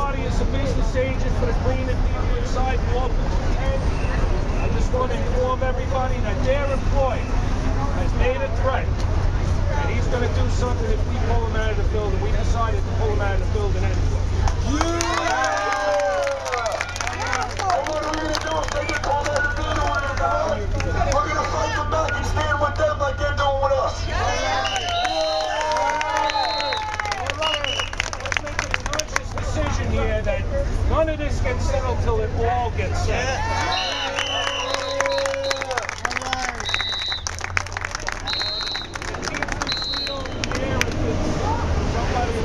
audience of business agents for the clean and medium sidewalk. I just want to inform everybody that their employee has made a threat. And he's going to do something if we pull him out of the building. We decided to pull him out of the building anyway. Here that none of this gets settled till it all gets settled. Somebody